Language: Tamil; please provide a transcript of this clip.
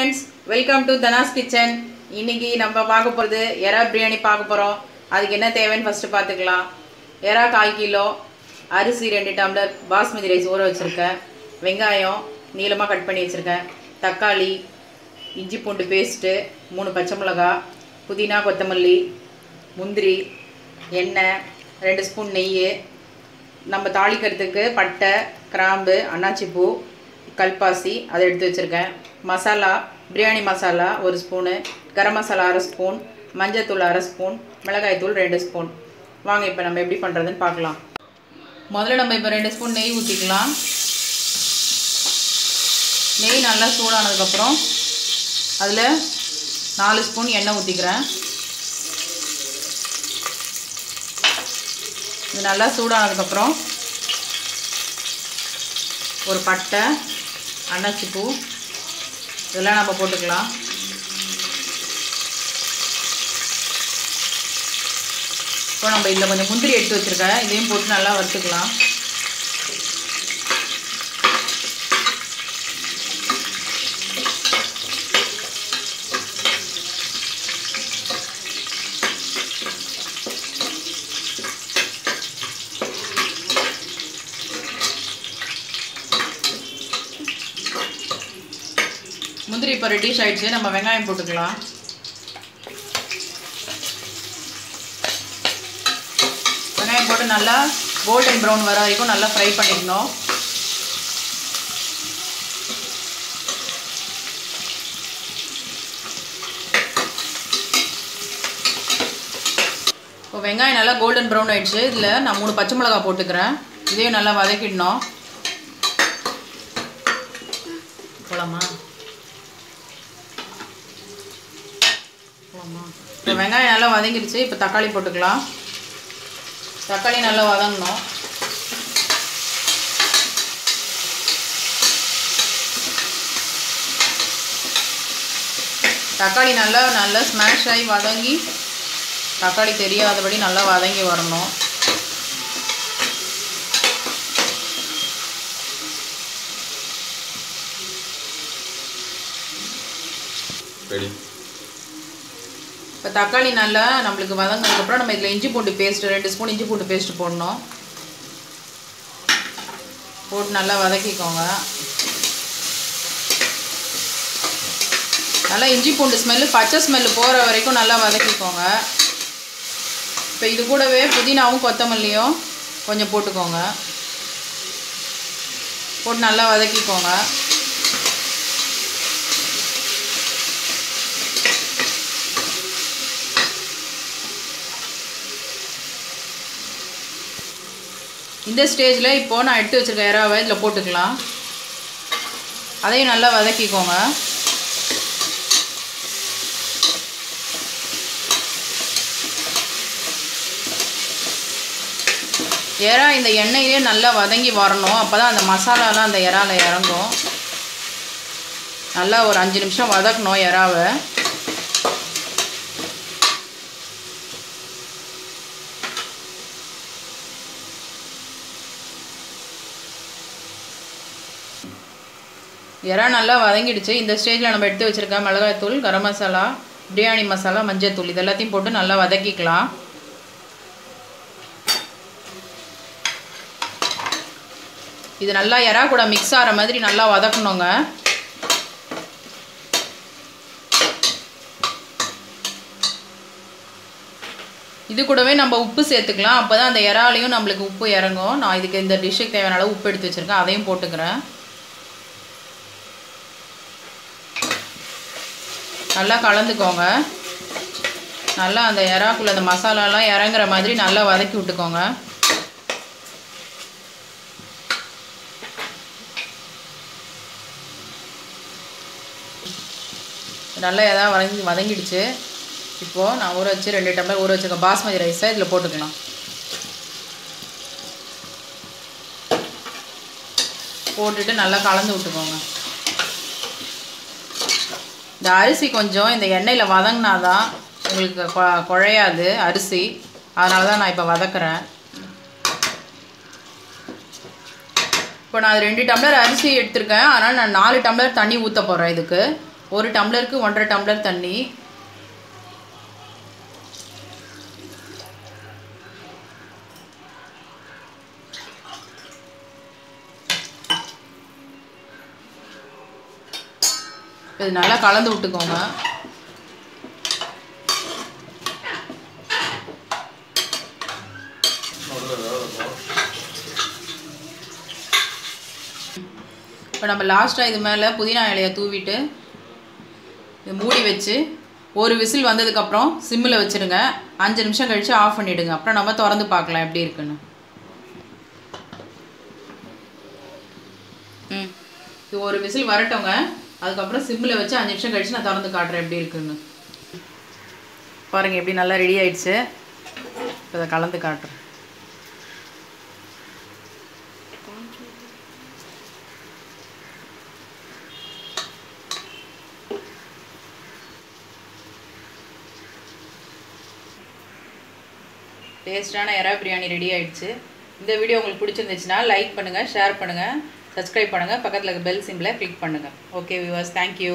Friends welcome to Dhana's kitchen இன்னைக்கு நம்ம பார்க்க போகிறது எறா பிரியாணி பார்க்க போகிறோம் அதுக்கு என்ன தேவைன்னு ஃபஸ்ட்டு பார்த்துக்கலாம். எறா கால் கிலோ அரிசி ரெண்டு டம்ளர் பாஸ்மதி ரைஸ் ஊற வச்சுருக்கேன். வெங்காயம் நீளமாக கட் பண்ணி வச்சுருக்கேன். தக்காளி இஞ்சி பூண்டு பேஸ்ட்டு மூணு பச்சை மிளகா புதினா கொத்தமல்லி முந்திரி எண்ணெய் ரெண்டு ஸ்பூன் நெய் நம்ம தாளிக்கிறதுக்கு பட்டை கிராம்பு அன்னாச்சிப்பூ கல்பாசி அதை எடுத்து வச்சுருக்கேன். மசாலா பிரியாணி மசாலா ஒரு ஸ்பூனு கரம் மசாலா அரை ஸ்பூன் மஞ்சத்தூள் அரை ஸ்பூன் மிளகாய்த்தூள் ரெண்டு ஸ்பூன். வாங்க இப்போ நம்ம எப்படி பண்ணுறதுன்னு பார்க்கலாம். முதல்ல நம்ம இப்போ ரெண்டு ஸ்பூன் நெய் ஊற்றிக்கலாம் நெய் நல்லா சூடானதுக்கப்புறம் அதில் நாலு ஸ்பூன் எண்ணெய் ஊற்றிக்கிறேன் இது நல்லா சூடானதுக்கப்புறம் ஒரு பட்டை அன்னாச்சிப்பூ இதெல்லாம் நம்ம போட்டுக்கலாம். இப்போ நம்ம இதில் கொஞ்சம் முந்திரி எடுத்து வச்சுருக்கேன். இதையும் போட்டு நல்லா வறுத்துக்கலாம். முந்திரி இப்போ ரெட்டிஷ் ஆயிடுச்சு. நம்ம வெங்காயம் போட்டுக்கலாம். வெங்காயம் போட்டு நல்லா கோல்டன் ப்ரௌன் வர வரைக்கும் நல்லா ஃப்ரை பண்ணிக்கணும் இப்போ வெங்காயம் நல்லா கோல்டன் ப்ரௌன் ஆயிடுச்சு. இதில் நான் மூணு பச்சை மிளகா போட்டுக்கிறேன். இதையும் நல்லா வதக்கிடணும். போலாமா? இப்போ வெங்காயம் நல்லா வதங்கிடுச்சு இப்போ தக்காளி போட்டுக்கலாம். தக்காளி நல்லா வதங்கணும். தக்காளி நல்லா நல்லா ஸ்மாஷ் ஆகி வதங்கி தக்காளி தெரியாதபடி நல்லா வதங்கி வரணும். ரெடி இப்போ தக்காளி நல்லா நம்மளுக்கு வதங்கினதுக்கப்புறம் நம்ம இதில் இஞ்சி பூண்டு பேஸ்ட் ரெண்டு ஸ்பூன் இஞ்சி பூண்டு பேஸ்ட் போடணும். போட்டு நல்லா வதக்கிக்கோங்க. நல்லா இஞ்சி பூண்டு ஸ்மெல்லு பச்சை ஸ்மெல்லு போகிற வரைக்கும் நல்லா வதக்கிக்கோங்க. இப்போ இது கூடவே புதினாவும் கொத்தமல்லியும் கொஞ்சம் போட்டுக்கோங்க. போட்டு நல்லா வதக்கிக்கோங்க. இந்த ஸ்டேஜில் இப்போது நான் எடுத்து வச்சுருக்க இறாவை இதில் போட்டுக்கலாம். அதையும் நல்லா வதக்கிக்கோங்க. இறா இந்த எண்ணெயிலே நல்லா வதங்கி வரணும். அப்போ தான் அந்த மசாலாலாம் அந்த இறாவில் இறங்கும். நல்லா ஒரு அஞ்சு நிமிஷம் வதக்கணும் இறாவை இறா நல்லா வதங்கிடுச்சு. இந்த ஸ்டேஜில் நம்ம எடுத்து வச்சுருக்க மிளகாய்த்தூள் கரம் மசாலா பிரியாணி மசாலா மஞ்சள்தூள் இது எல்லாத்தையும் போட்டு நல்லா வதக்கிக்கலாம். இது நல்லா இறா கூட மிக்ஸ் ஆகிற மாதிரி நல்லா வதக்கணுங்க. இது கூடவே நம்ம உப்பு சேர்த்துக்கலாம். அப்போ தான் அந்த இறாலையும் நம்மளுக்கு உப்பு இறங்கும். நான் இதுக்கு இந்த டிஷ்ஷுக்கு தேவையான அளவு உப்பு எடுத்து வச்சுருக்கேன். அதையும் போட்டுக்கிறேன். நல்லா கலந்துக்கோங்க. நல்லா அந்த இறாக்குள்ள அந்த மசாலாலாம் இறங்குற மாதிரி நல்லா வதக்கி விட்டுக்கோங்க. நல்லா எதாவது வதங்கி வதங்கிடுச்சு. இப்போது நான் ஊற வச்சு ரெண்டு டம்ளர் ஊற வச்சுருக்கேன் பாஸ்மதி ரைஸை இதில் போட்டுக்கலாம். போட்டுட்டு நல்லா கலந்து விட்டுக்கோங்க. இந்த அரிசி கொஞ்சம் இந்த எண்ணெயில் வதங்கினா தான் உங்களுக்கு கொ- குழையாது அரிசி. அதனால தான் நான் இப்போ வதக்குறேன். இப்போ நான் அது ரெண்டு டம்ளர் அரிசி எடுத்திருக்கேன். அதனால் நான் நாலு டம்ளர் தண்ணி ஊற்ற போகிறேன் இதுக்கு. ஒரு டம்ளருக்கு ஒன்றரை டம்ளர் தண்ணி. இது நல்லா கலந்து விட்டுக்கோங்க. இப்போ நம்ம லாஸ்ட்டாக இது மேலே புதினா இலையை தூவிட்டு இது மூடி வச்சு ஒரு விசில் வந்ததுக்கப்புறம் சிம்மில் வச்சுருங்க. அஞ்சு நிமிஷம் கழித்து ஆஃப் பண்ணிவிடுங்க அப்புறம் நம்ம திறந்து பார்க்கலாம் எப்படி இருக்குன்னு. ம். இது ஒரு விசில் வரட்டோங்க. அதுக்கப்புறம் சிம்மில் வச்சு அஞ்சு நிமிஷம் கழித்து நான் திறந்து காட்டுறேன் எப்படி இருக்குன்னு. பாருங்கள் எப்படி நல்லா ரெடி ஆயிடுச்சு. இப்போ அதை கலந்து காட்டுறேன். டேஸ்டான எறா பிரியாணி ரெடி ஆயிடுச்சு. இந்த வீடியோ உங்களுக்கு பிடிச்சிருந்துச்சுன்னா லைக் பண்ணுங்கள் ஷேர் பண்ணுங்கள் சப்ஸ்கிரைப் பண்ணுங்கள் பக்கத்தில் இருக்க பெல் சிம்பிளை கிளிக் பண்ணுங்கள் ஓகே வியூவர்ஸ் தேங்க்யூ